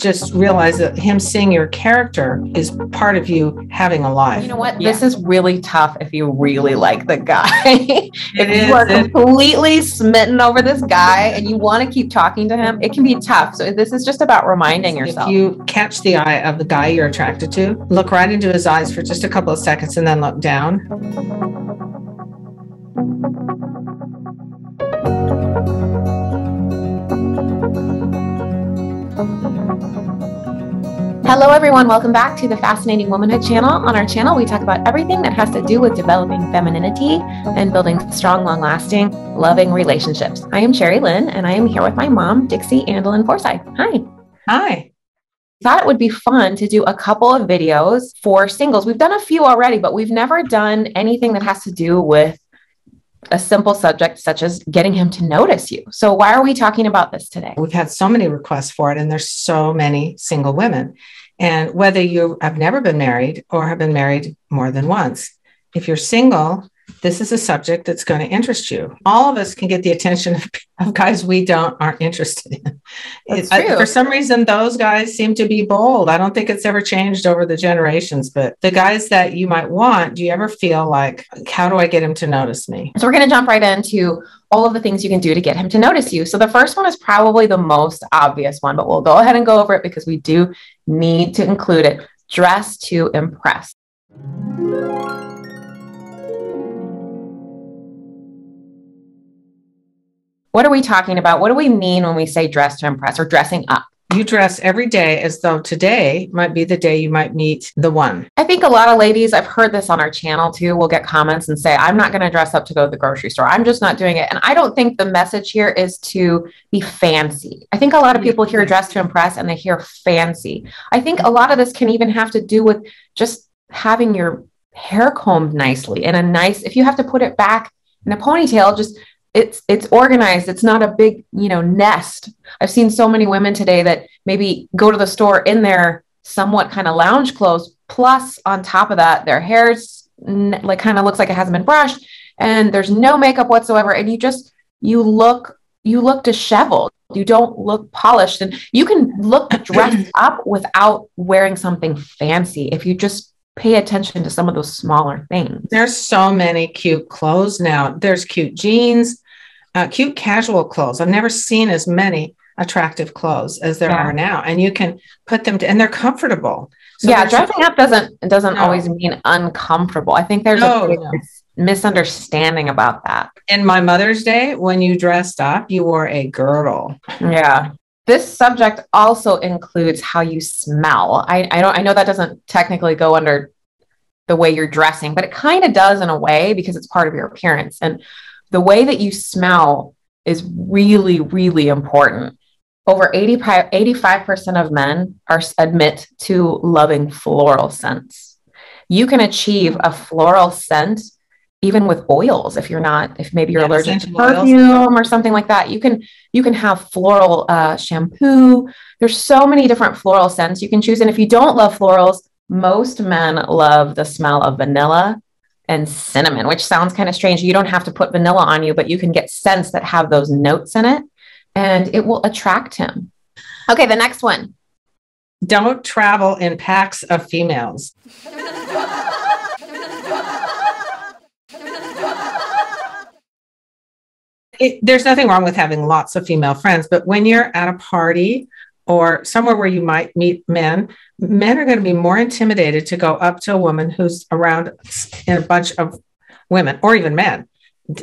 just realize that him seeing your character is part of you having a life. You know what? Yeah. This is really tough if you really like the guy. if is, you are completely smitten over this guy and you want to keep talking to him, it can be tough. So this is just about reminding yourself. If you catch the eye of the guy you're attracted to, look right into his eyes for just a couple of seconds and then look down. Hello, everyone. Welcome back to the Fascinating Womanhood channel. On our channel, we talk about everything that has to do with developing femininity and building strong, long lasting, loving relationships. I am Sherry Lynn, and I am here with my mom, Dixie Andelin Forsyth. Hi. Hi. Thought it would be fun to do a couple of videos for singles. We've done a few already, but we've never done anything that has to do with a simple subject such as getting him to notice you. So, why are we talking about this today? We've had so many requests for it, and there's so many single women. And whether you have never been married or have been married more than once, if you're single, this is a subject that's going to interest you. All of us can get the attention of, of guys we don't aren't interested in. It, I, for some reason, those guys seem to be bold. I don't think it's ever changed over the generations, but the guys that you might want, do you ever feel like, how do I get him to notice me? So we're going to jump right into all of the things you can do to get him to notice you. So the first one is probably the most obvious one, but we'll go ahead and go over it because we do need to include it. Dress to impress. What are we talking about? What do we mean when we say dress to impress or dressing up? You dress every day as though today might be the day you might meet the one. I think a lot of ladies, I've heard this on our channel too, will get comments and say, I'm not going to dress up to go to the grocery store. I'm just not doing it. And I don't think the message here is to be fancy. I think a lot of people hear dress to impress and they hear fancy. I think a lot of this can even have to do with just having your hair combed nicely and a nice, if you have to put it back in a ponytail, just it's it's organized. It's not a big you know nest. I've seen so many women today that maybe go to the store in their somewhat kind of lounge clothes plus on top of that their hair's like kind of looks like it hasn't been brushed and there's no makeup whatsoever and you just you look you look disheveled. You don't look polished and you can look dressed up without wearing something fancy. If you just pay attention to some of those smaller things. There's so many cute clothes now. There's cute jeans, uh, cute casual clothes. I've never seen as many attractive clothes as there yeah. are now, and you can put them to, and they're comfortable. So yeah, dressing up doesn't doesn't no. always mean uncomfortable. I think there's no, a no. misunderstanding about that. In my Mother's Day, when you dressed up, you wore a girdle. Yeah. This subject also includes how you smell. I, I don't I know that doesn't technically go under the way you're dressing, but it kind of does in a way because it's part of your appearance. And the way that you smell is really, really important. Over 85, 85% of men are admit to loving floral scents. You can achieve a floral scent even with oils if you're not if maybe you're yeah, allergic to perfume oils. or something like that you can you can have floral uh, shampoo. There's so many different floral scents you can choose and if you don't love florals most men love the smell of vanilla and cinnamon which sounds kind of strange. You don't have to put vanilla on you but you can get scents that have those notes in it and it will attract him. Okay the next one. Don't travel in packs of females it, there's nothing wrong with having lots of female friends, but when you're at a party or somewhere where you might meet men, men are going to be more intimidated to go up to a woman who's around in a bunch of women or even men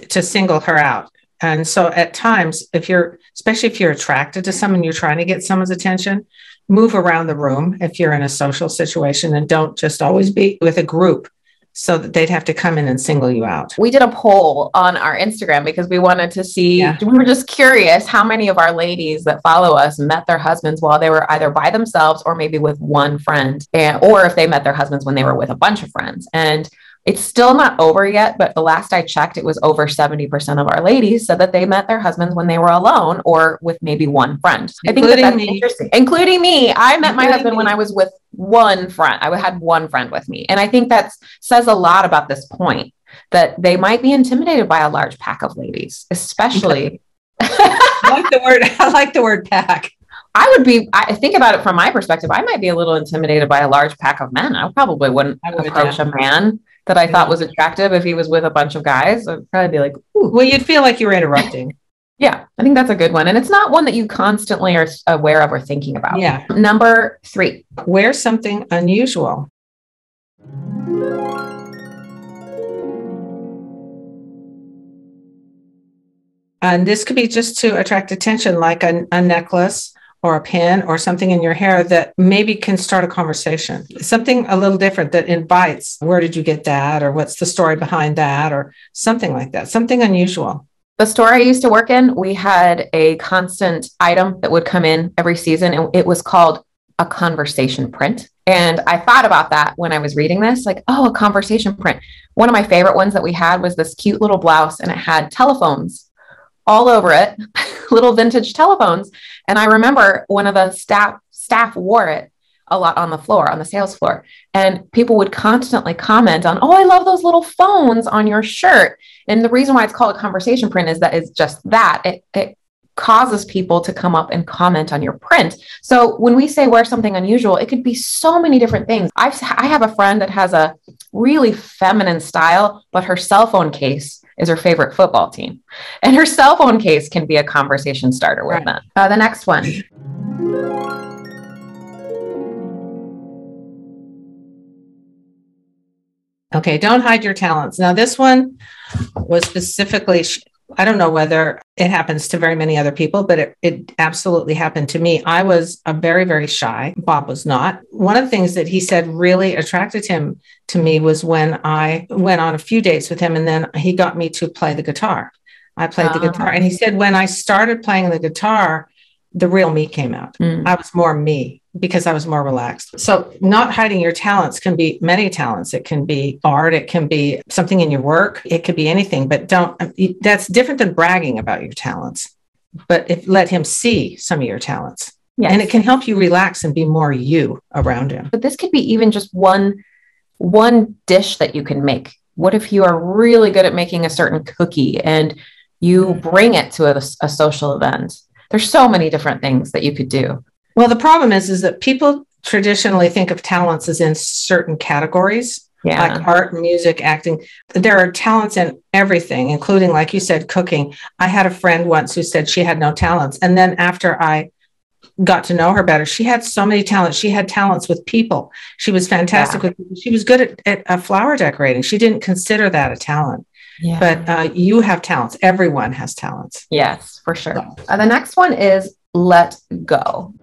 to single her out. And so at times, if you're, especially if you're attracted to someone, you're trying to get someone's attention, move around the room if you're in a social situation and don't just always be with a group so that they'd have to come in and single you out. We did a poll on our Instagram because we wanted to see, yeah. we were just curious how many of our ladies that follow us met their husbands while they were either by themselves or maybe with one friend, and, or if they met their husbands when they were with a bunch of friends. And it's still not over yet, but the last I checked, it was over 70% of our ladies said that they met their husbands when they were alone or with maybe one friend. I think that that's me. interesting. Including me. I met including my husband me. when I was with one friend. I had one friend with me. And I think that says a lot about this point that they might be intimidated by a large pack of ladies, especially. I like the word, I like the word pack. I would be, I think about it from my perspective. I might be a little intimidated by a large pack of men. I probably wouldn't would, approach yeah. a man that I thought was attractive if he was with a bunch of guys. I'd probably be like, Ooh. Well, you'd feel like you were interrupting. yeah, I think that's a good one. And it's not one that you constantly are aware of or thinking about. Yeah. Number three, Wear something unusual. And this could be just to attract attention, like a, a necklace or a pin or something in your hair that maybe can start a conversation. Something a little different that invites, where did you get that? Or what's the story behind that? Or something like that, something unusual. the store I used to work in, we had a constant item that would come in every season, and it was called a conversation print. And I thought about that when I was reading this like, oh, a conversation print. One of my favorite ones that we had was this cute little blouse, and it had telephones all over it, little vintage telephones. And I remember one of the staff staff wore it a lot on the floor, on the sales floor. And people would constantly comment on, oh, I love those little phones on your shirt. And the reason why it's called a conversation print is that it's just that. It, it causes people to come up and comment on your print. So when we say wear something unusual, it could be so many different things. I've I have a friend that has a really feminine style, but her cell phone case is her favorite football team. And her cell phone case can be a conversation starter with Right. them. Uh, the next one. Okay, don't hide your talents. Now, this one was specifically, I don't know whether it happens to very many other people, but it, it absolutely happened to me. I was a very, very shy. Bob was not. One of the things that he said really attracted him to me was when I went on a few dates with him and then he got me to play the guitar. I played the Ah. guitar. And he said, when I started playing the guitar, the real me came out. Mm. I was more me because I was more relaxed. So, not hiding your talents can be many talents. It can be art, it can be something in your work, it could be anything, but don't, um, that's different than bragging about your talents. But if let him see some of your talents Yes. and it can help you relax and be more you around him. but this could be even just one one dish that you can make what if you are really good at making a certain cookie and you bring it to a, a social event there's so many different things that you could do Well, the problem is, is that people traditionally think of talents as in certain categories. yeah like art, music, acting. There are talents in everything, including, like you said, cooking. I had a friend once who said she had no talents. And then after I got to know her better, she had so many talents. She had talents with people. She was fantastic with people. She was good at, at uh, flower decorating. She didn't consider that a talent, yeah but uh, you have talents. Everyone has talents. yes for sure Uh, the next one is let go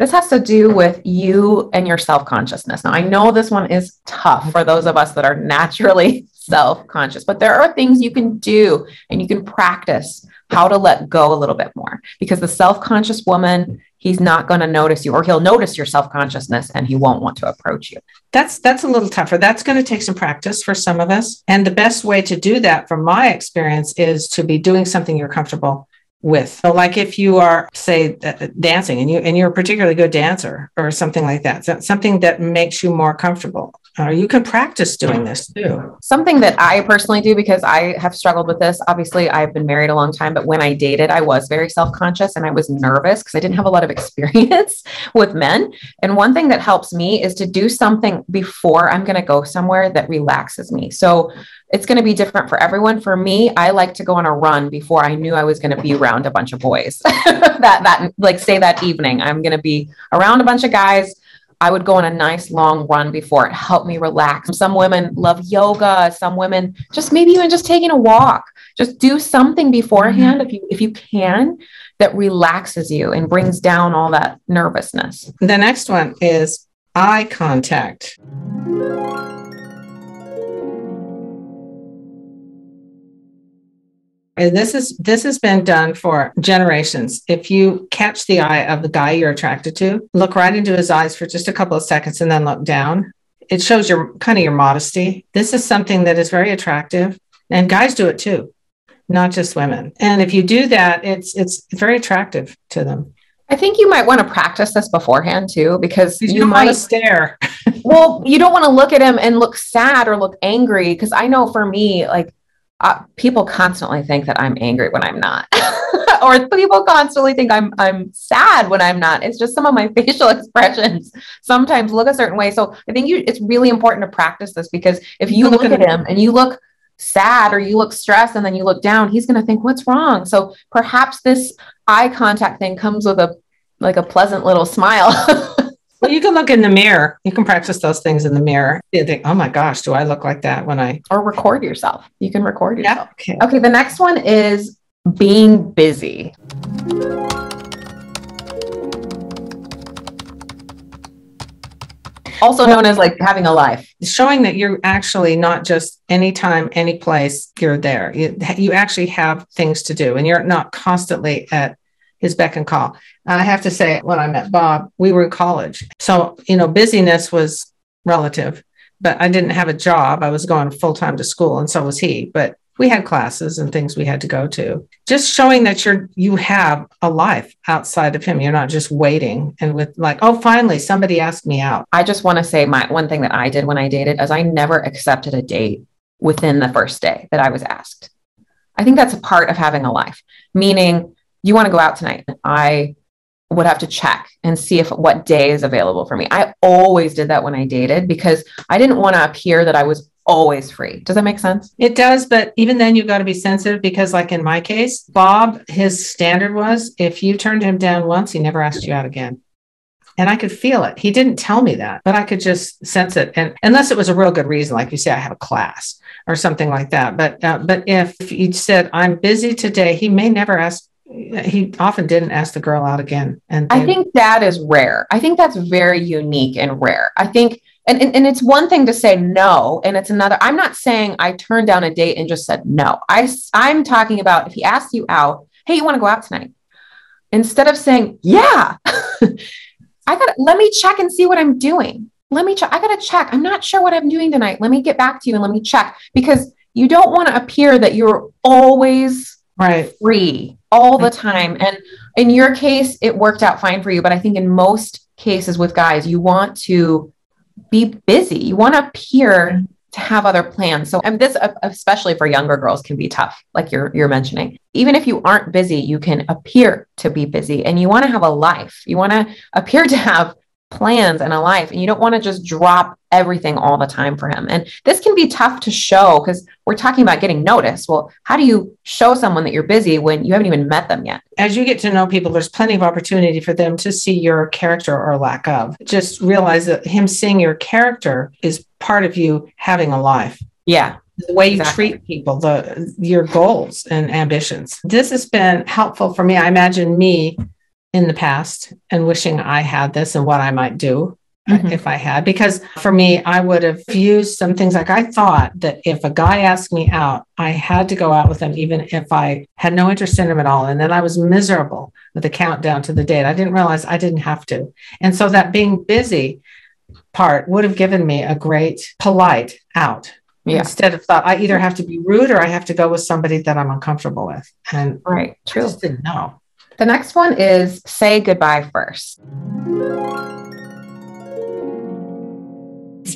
This has to do with you and your self consciousness. Now, I know this one is tough for those of us that are naturally self conscious, but there are things you can do and you can practice how to let go a little bit more because the self conscious woman, he's not going to notice you or he'll notice your self consciousness and he won't want to approach you. That's that's a little tougher. That's going to take some practice for some of us. And the best way to do that, from my experience, is to be doing something you're comfortable with. So like if you are, say, dancing and you and you're a particularly good dancer or something like that, so something that makes you more comfortable. Uh, you can practice doing this too. Something that I personally do because I have struggled with this. Obviously, I've been married a long time, but when I dated, I was very self conscious and I was nervous because I didn't have a lot of experience with men. And one thing that helps me is to do something before I'm going to go somewhere that relaxes me. So it's going to be different for everyone. For me, I like to go on a run before I knew I was going to be around a bunch of boys. that that like say that evening, I'm going to be around a bunch of guys. I would go on a nice long run before it helped me relax. Some women love yoga. Some women just maybe even just taking a walk. Just do something beforehand if you if you can that relaxes you and brings down all that nervousness. The next one is eye contact. And this is this has been done for generations. If you catch the eye of the guy you're attracted to, look right into his eyes for just a couple of seconds and then look down. It shows your kind of your modesty. This is something that is very attractive. And guys do it too, not just women. And if you do that, it's it's very attractive to them. I think you might want to practice this beforehand too, because You, you might stare. well, you don't want to look at him and look sad or look angry. Cause I know for me, like uh, people constantly think that I'm angry when I'm not. or people constantly think I'm I'm sad when I'm not. It's just some of my facial expressions sometimes look a certain way. So I think you it's really important to practice this because if you look at him and you look sad or you look stressed and then you look down, he's going to think what's wrong. So perhaps this eye contact thing comes with a like a pleasant little smile. well, you can look in the mirror. You can practice those things in the mirror. You think, oh my gosh, do I look like that when I or record yourself? You can record yourself. Yeah. Okay. okay, the next one is being busy. Also known as like having a life. Showing that you're actually not just anytime, any place, you're there. You, you actually have things to do and you're not constantly at his beck and call. I have to say, when I met Bob, we were in college. So, you know, busyness was relative, but I didn't have a job. I was going full time to school, and so was he. But we had classes and things we had to go to just showing that you're you have a life outside of him you're not just waiting and with like oh finally somebody asked me out i just want to say my one thing that i did when i dated is i never accepted a date within the first day that i was asked i think that's a part of having a life meaning you want to go out tonight i would have to check and see if what day is available for me. I always did that when I dated because I didn't want to appear that I was always free. Does that make sense? It does, but even then you've got to be sensitive because like in my case, Bob his standard was if you turned him down once, he never asked you out again. And I could feel it. He didn't tell me that, but I could just sense it. And unless it was a real good reason, like you say, I have a class or something like that. But uh, but if he said I'm busy today, he may never ask he often didn't ask the girl out again. And they, I think that is rare. I think that's very unique and rare. I think, and, and, and it's one thing to say no, and it's another. I'm not saying I turned down a date and just said no. I, I'm talking about if he asks you out, hey, you want to go out tonight? Instead of saying, yeah, I got let me check and see what I'm doing. Let me check. I got to check. I'm not sure what I'm doing tonight. Let me get back to you and let me check because you don't want to appear that you're always right free all the time. And in your case, it worked out fine for you. But I think in most cases with guys, you want to be busy. You want to appear to have other plans. So, and this, uh, especially for younger girls, can be tough, like you're you're mentioning. Even if you aren't busy, you can appear to be busy, and you want to have a life. You want to appear to have plans and a life and you don't want to just drop everything all the time for him. And this can be tough to show because we're talking about getting noticed. Well how do you show someone that you're busy when you haven't even met them yet? As you get to know people there's plenty of opportunity for them to see your character or lack of. Just realize that him seeing your character is part of you having a life. Yeah. The way you exactly. treat people the your goals and ambitions. This has been helpful for me. I imagine me in the past and wishing I had this and what I might do mm-hmm. if I had. Because for me, I would have used some things like I thought that if a guy asked me out, I had to go out with him, even if I had no interest in him at all. And then I was miserable with the countdown to the date. I didn't realize I didn't have to. And so that being busy part would have given me a great polite out. Yeah. Instead of thought, I either have to be rude or I have to go with somebody that I'm uncomfortable with. And right, true. I just didn't know. The next one is say goodbye first.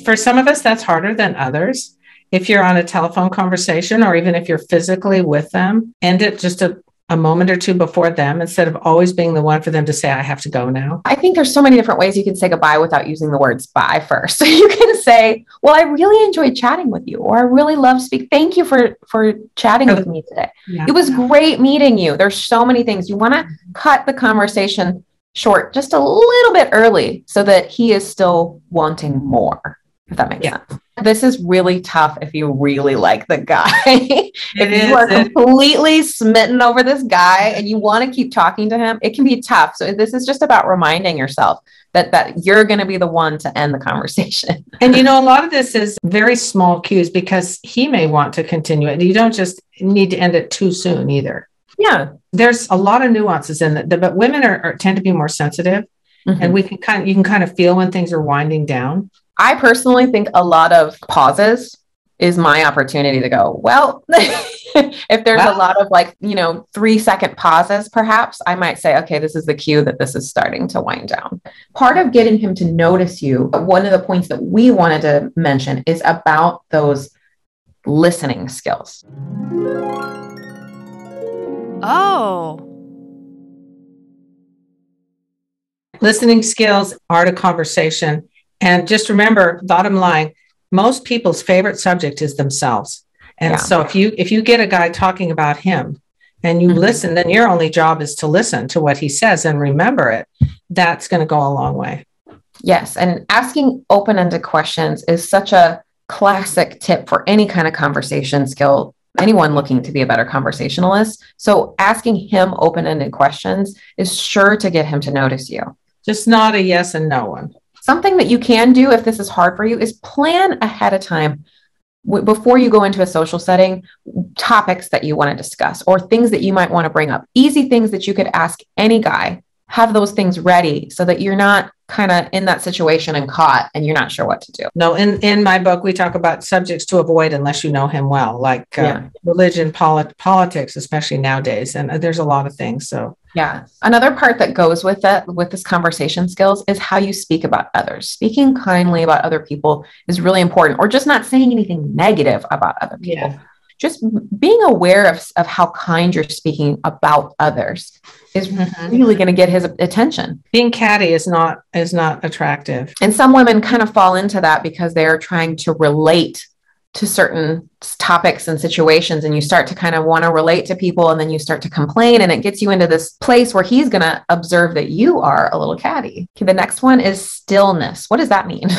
For some of us, that's harder than others. If you're on a telephone conversation or even if you're physically with them, end it just a a moment or two before them instead of always being the one for them to say, I have to go now? I think there's so many different ways you can say goodbye without using the words bye first. So you can say, Well, I really enjoyed chatting with you, or I really love speak. Thank you for for chatting with me today. Yeah. It was great meeting you. There's so many things. You want to cut the conversation short just a little bit early so that he is still wanting more if that makes yeah. sense. This is really tough if you really like the guy. if is, you are completely smitten over this guy and you want to keep talking to him, it can be tough. So this is just about reminding yourself that that you're going to be the one to end the conversation. and you know, a lot of this is very small cues because he may want to continue it. You don't just need to end it too soon either. Yeah, there's a lot of nuances in it, but women are, are tend to be more sensitive, mm-hmm. and we can kind of you can kind of feel when things are winding down. I personally think a lot of pauses is my opportunity to go, well, if there's a lot of like, you know, three second pauses, perhaps I might say, okay, this is the cue that this is starting to wind down. Part of getting him to notice you, one of the points that we wanted to mention is about those listening skills. Oh. Listening skills, art of conversation. And just remember, bottom line, most people's favorite subject is themselves. And Yeah. so if you if you get a guy talking about him and you Mhm. listen, then your only job is to listen to what he says and remember it. That's going to go a long way. Yes. And asking open ended questions is such a classic tip for any kind of conversation skill, anyone looking to be a better conversationalist. So, asking him open ended questions is sure to get him to notice you. Just not a yes and no one. Something that you can do if this is hard for you is plan ahead of time before you go into a social setting topics that you want to discuss or things that you might want to bring up. Easy things that you could ask any guy. Have those things ready so that you're not kind of in that situation and caught and you're not sure what to do. No, in, in my book, we talk about subjects to avoid unless you know him well, like uh, Yeah. religion, polit- politics, especially nowadays. And uh, there's a lot of things. So, Yeah. Another part that goes with that, with this conversation skills, is how you speak about others. Speaking kindly about other people is really important, or just not saying anything negative about other people. Yeah. Just being aware of, of how kind you're speaking about others is mm-hmm. really going to get his attention. being catty is not is not attractive. And some women kind of fall into that because they're trying to relate to certain topics and situations. And you start to kind of want to relate to people and then you start to complain. And it gets you into this place where he's going to observe that you are a little catty. Okay, the next one is stillness. What does that mean?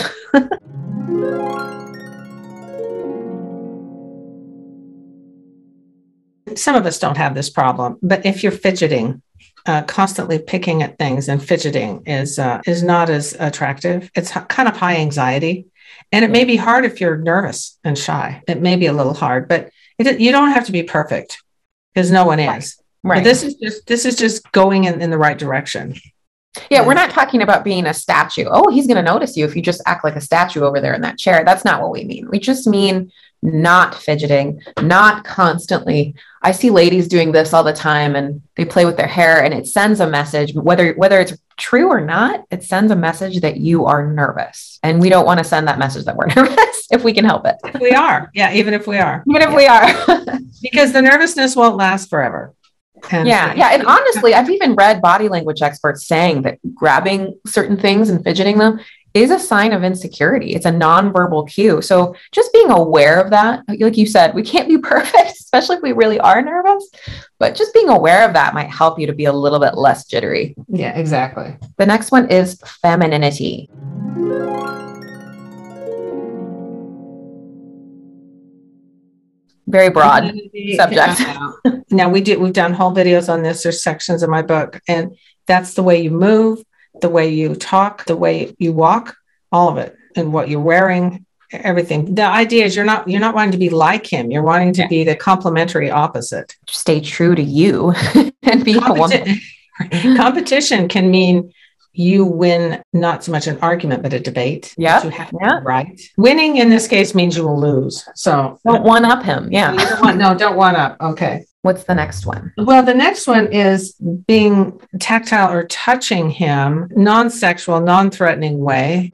Some of us don't have this problem, but if you're fidgeting, uh, constantly picking at things and fidgeting is uh, is not as attractive. It's kind of high anxiety, and it may be hard if you're nervous and shy. It may be a little hard, but it, you don't have to be perfect because no one is. But this is just this is just going in, in the right direction. Yeah, we're not talking about being a statue. Oh, he's going to notice you if you just act like a statue over there in that chair. That's not what we mean. We just mean not fidgeting, not constantly. I see ladies doing this all the time and they play with their hair and it sends a message whether whether it's true or not, it sends a message that you are nervous. And we don't want to send that message that we're nervous if we can help it. We are, yeah, even if we are, Even if we are. because the nervousness won't last forever. And Yeah, yeah. And honestly, I've even read body language experts saying that grabbing certain things and fidgeting them is a sign of insecurity. It's a nonverbal cue. So just being aware of that, like you said, we can't be perfect, especially if we really are nervous, but just being aware of that might help you to be a little bit less jittery. yeah, exactly. The next one is femininity. Very broad. subject. now we do we've done whole videos on this there's sections of my book and that's the way you move the way you talk the way you walk all of it and what you're wearing everything the idea is you're not you're not wanting to be like him you're wanting to Yeah. be the complementary opposite Stay true to you and be a woman. Competition can mean you win not so much an argument but a debate Yeah, you have yeah. right winning in this case means you will lose so Don't one up him. Yeah. Don't want- no don't one up okay What's the next one? Well, the next one is being tactile or touching him, non sexual, non threatening way.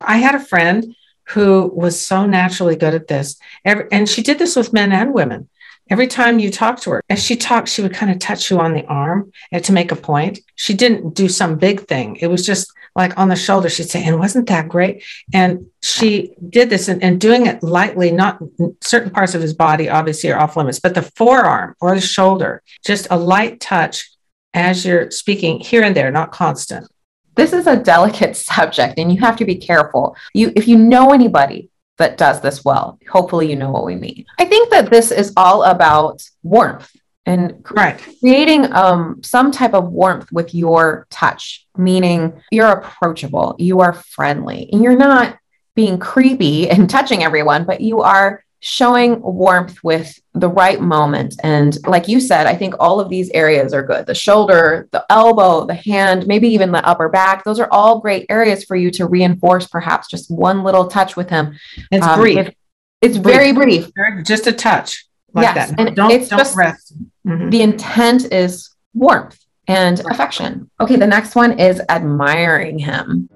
I had a friend who was so naturally good at this. And she did this with men and women. Every time you talked to her, as she talked, she would kind of touch you on the arm and to make a point. She didn't do some big thing. It was just like on the shoulder. She'd say, and wasn't that great? And she did this and, and doing it lightly, not certain parts of his body obviously are off limits, but the forearm or the shoulder, just a light touch as you're speaking here and there, not constant. This is a delicate subject and you have to be careful. You if you know anybody that does this well, hopefully you know what we mean. I think that this is all about warmth and Right. creating um, some type of warmth with your touch, meaning you're approachable, you are friendly, and you're not being creepy and touching everyone, but you are showing warmth with the right moment. And like you said, I think all of these areas are good the shoulder, the elbow, the hand, maybe even the upper back. Those are all great areas for you to reinforce perhaps just one little touch with him. It's Um, brief. if- it's very brief. just a touch like Yes, that. and don't it's don't just- rest. Mhm. The intent is warmth. and affection. Okay, the next one is admiring him.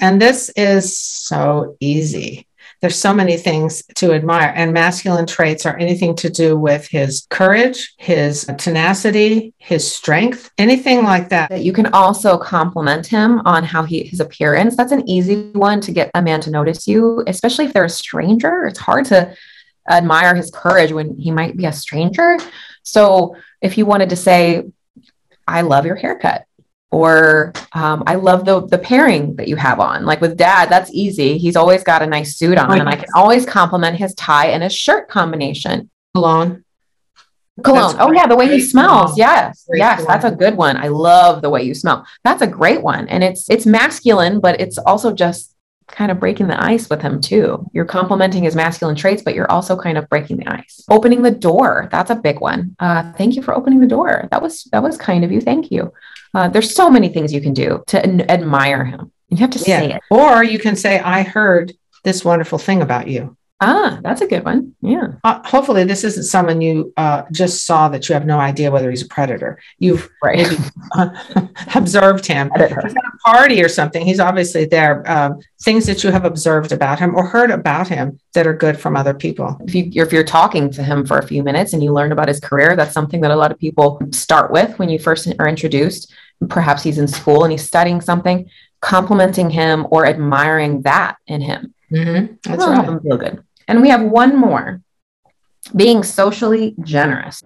And this is so easy. There's so many things to admire. And masculine traits are anything to do with his courage, his tenacity, his strength, anything like that. You can also compliment him on how he his appearance. That's an easy one to get a man to notice you, especially if they're a stranger. It's hard to admire his courage when he might be a stranger. So if you wanted to say, I love your haircut or um, I love the the pairing that you have on. Like with dad, that's easy. He's always got a nice suit on, and I can always compliment his tie and his shirt combination. Cologne. Cologne. oh yeah, the way he smells. Cologne. Yes, great yes, cologne. that's a good one. I love the way you smell. That's a great one, and it's it's masculine, but it's also just kind of breaking the ice with him too. You're complimenting his masculine traits, but you're also kind of breaking the ice. Opening the door. That's a big one. Uh, thank you for opening the door. That was that was kind of you. Thank you. Uh, there's so many things you can do to n- admire him. You have to say yeah. it. Or you can say, I heard this wonderful thing about you. Ah, that's a good one. Yeah. Uh, hopefully, this isn't someone you uh, just saw that you have no idea whether he's a predator. You've right. maybe, uh, observed him at a party or something. He's obviously there. Um, things that you have observed about him or heard about him that are good from other people. If you if you're talking to him for a few minutes and you learn about his career, that's something that a lot of people start with when you first are introduced. Perhaps he's in school and he's studying something. Complimenting him or admiring that in him. Mm-hmm. That's right. Feel good. And we have one more being socially generous.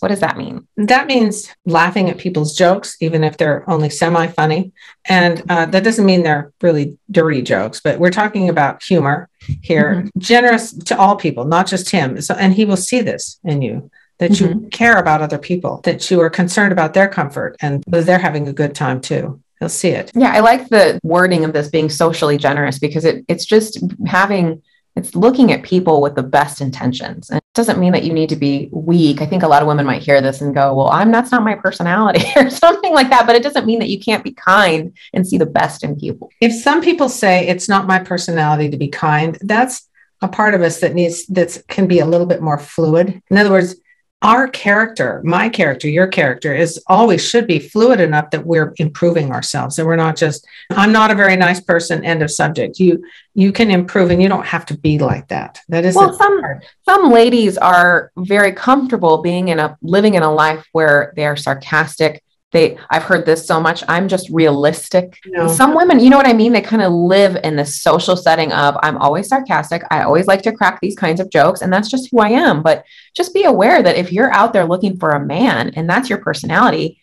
What does that mean? That means laughing at people's jokes, even if they're only semi funny. And uh, that doesn't mean they're really dirty jokes, but we're talking about humor here, mm-hmm. generous to all people, not just him. So, and he will see this in you that mm-hmm. you care about other people, that you are concerned about their comfort and they're having a good time too you'll see it. Yeah, I like the wording of this being socially generous because it it's just having it's looking at people with the best intentions. And it doesn't mean that you need to be weak. I think a lot of women might hear this and go, "Well, I'm that's not my personality" or something like that, but it doesn't mean that you can't be kind and see the best in people. If some people say it's not my personality to be kind, that's a part of us that needs that can be a little bit more fluid. In other words, our character, my character, your character is always should be fluid enough that we're improving ourselves and we're not just I'm not a very nice person end of subject. You you can improve and you don't have to be like that. That is Well, some hard. some ladies are very comfortable being in a living in a life where they are sarcastic, they i've heard this so much. I'm just realistic. No. some women you know what i mean? They kind of live in the social setting of i'm always sarcastic. I always like to crack these kinds of jokes and that's just who i am. But just be aware that if you're out there looking for a man and that's your personality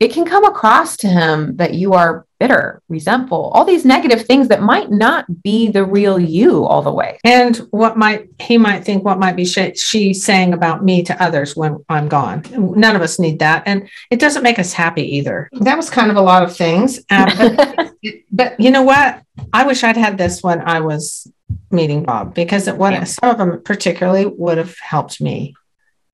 it can come across to him that you are bitter, resentful, all these negative things that might not be the real you all the way. And what might he might think, what might be she, she saying about me to others when I'm gone? None of us need that. And it doesn't make us happy either. That was kind of a lot of things. Uh, but, but you know what? I wish I'd had this when I was meeting Bob because it would, yeah. some of them particularly would have helped me.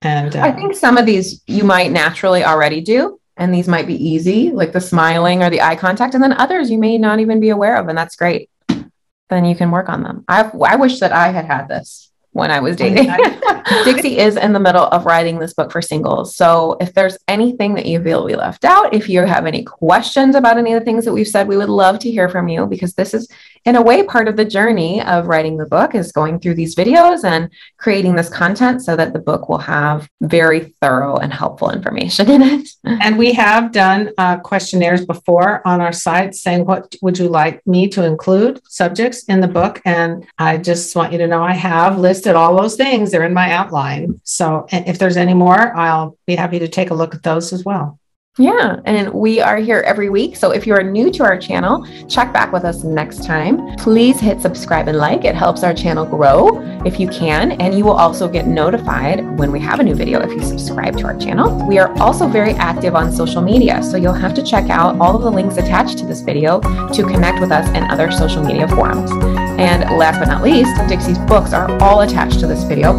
And uh, I think some of these you might naturally already do and these might be easy, like the smiling or the eye contact. And then others you may not even be aware of, and that's great. Then you can work on them. I I wish that I had had this when I was dating. Dixie is in the middle of writing this book for singles. So if there's anything that you feel we left out, if you have any questions about any of the things that we've said, we would love to hear from you because this is in a way part of the journey of writing the book is going through these videos and creating this content so that the book will have very thorough and helpful information in it. And we have done uh, questionnaires before on our site saying, what would you like me to include subjects in the book? And I just want you to know I have listed all those things. They're in my outline. So if there's any more, I'll be happy to take a look at those as well. Yeah, and we are here every week. So if you are new to our channel, check back with us next time. Please hit subscribe and like. It helps our channel grow if you can, and you will also get notified when we have a new video if you subscribe to our channel. We are also very active on social media, so you'll have to check out all of the links attached to this video to connect with us in other social media forums. And last but not least, Dixie's books are all attached to this video,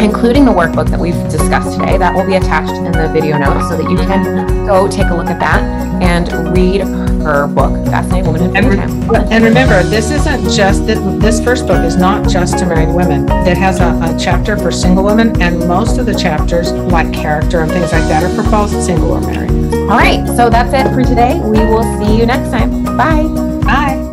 including the workbook that we've discussed today. That will be attached in the video notes so that you can go take a look at that and read her book, Fascinating Woman in And, re- Time. and remember, this isn't just that. This first book is not just to married women. It has a, a chapter for single women, and most of the chapters, like character and things like that, are for both single or married. All right, so that's it for today. We will see you next time. Bye. Bye.